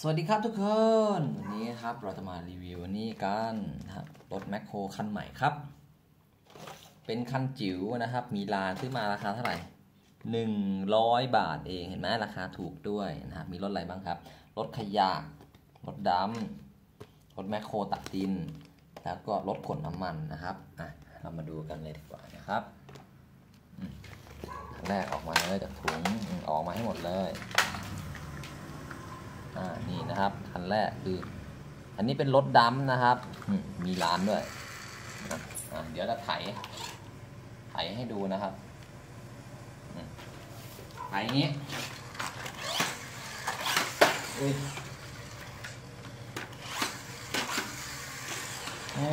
สวัสดีครับทุกคน วันนี้ครับเราจะมารีวิววันนี้กันนะครับรถแมคโครคันใหม่ครับ เป็นคันจิ๋วนะครับ มีลานซื้อมาราคาเท่าไหร่หนึ่งร้อยบาทเองเห็นไหมราคาถูกด้วยนะครับ มีรถอะไรบ้างครับ รถขยะ รถดำรถแมคโครตักดิน แล้วก็รถขนน้ำมันนะครับอะเรามาดูกันเลยดีกว่านะครับอืมอันแรกออกมาเลยจากถุงออกมาให้หมดเลย อ่านี่นะครับคันแรกคือ อันนี้เป็นรถดำนะครับมีร้านด้วยอ่าเดี๋ยวจะไถไถให้ดูนะครับไถอย่างนี้อุ้ยโอ้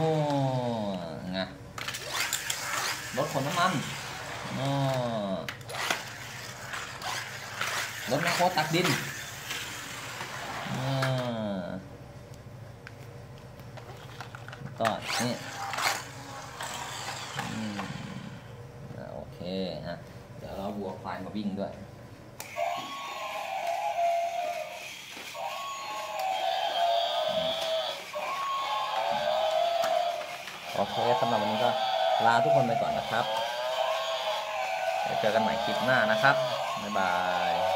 ไงรถขนน้ำมันอ๋อรถแมคโครตักดิน อ่า ก็นี่อืมอ่โอเคฮะ เดี๋ยวเราวัวควายมาวิ่งด้วยโอเคสำหรับวันนี้ก็ลาทุกคนไปก่อนนะครับเจอกันใหม่คลิปหน้านะครับ บ๊ายบาย